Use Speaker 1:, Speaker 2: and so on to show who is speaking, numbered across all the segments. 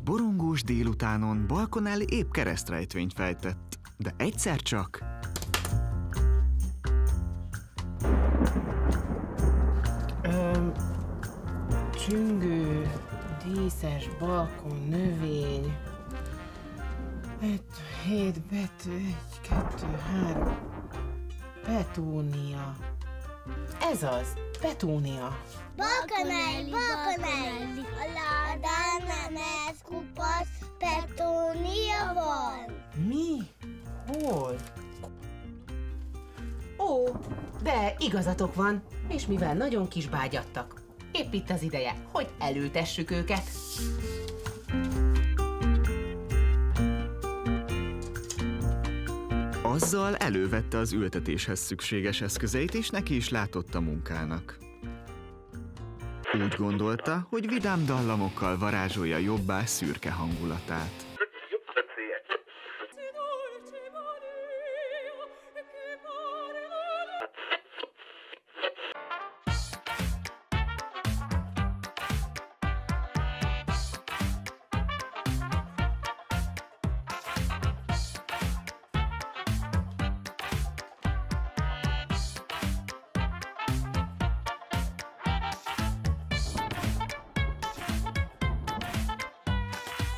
Speaker 1: Egy borongós délutánon Balkonelli épp keresztrejtvényt fejtett, de egyszer csak...
Speaker 2: Öm, csüngő, díszes, balkon, növény. Öt, hét betű, egy, kettő, három. Petúnia. Ez az, Petúnia.
Speaker 3: Balkonelli, Balkonelli,
Speaker 2: de igazatok van, és mivel nagyon kis bágyattak, épp itt az ideje, hogy elültessük őket.
Speaker 1: Azzal elővette az ültetéshez szükséges eszközeit, és neki is látott a munkának. Úgy gondolta, hogy vidám dallamokkal varázsolja jobbá szürke hangulatát.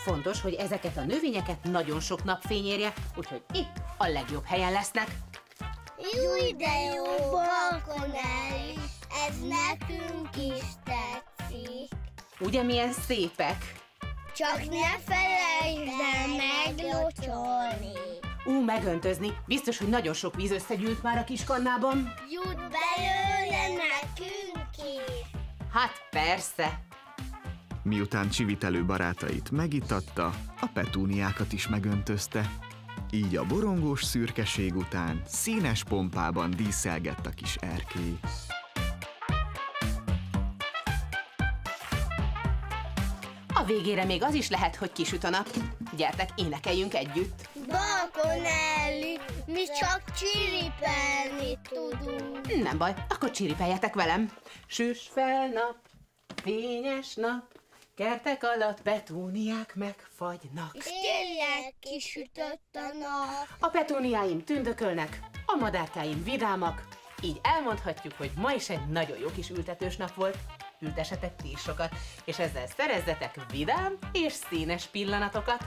Speaker 2: Fontos, hogy ezeket a növényeket nagyon sok napfény érje, úgyhogy itt a legjobb helyen lesznek.
Speaker 3: Júj, de jó, Balkonelli, ez nekünk is tetszik.
Speaker 2: Ugye milyen szépek?
Speaker 3: Csak ne felejtsd el meglocsolni.
Speaker 2: Ú, megöntözni. Biztos, hogy nagyon sok víz összegyűlt már a kis kannában.
Speaker 3: Jut belőle nekünk is.
Speaker 2: Hát persze.
Speaker 1: Miután csivitelő barátait megitatta, a petúniákat is megöntözte. Így a borongós szürkeség után színes pompában díszelgett a kis erkély.
Speaker 2: A végére még az is lehet, hogy kisüt a nap. Gyertek, énekeljünk együtt.
Speaker 3: Balkonelli, mi csak csiripelni tudunk.
Speaker 2: Nem baj, akkor csiripeljetek velem. Süss fel nap, fényes nap, kertek alatt petúniák megfagynak.
Speaker 3: Tényleg kisütött a nap.
Speaker 2: A petúniáim tündökölnek, a madárkáim vidámak, így elmondhatjuk, hogy ma is egy nagyon jó kis ültetős nap volt. Ültessetek ti is sokat, és ezzel szerezzetek vidám és színes pillanatokat.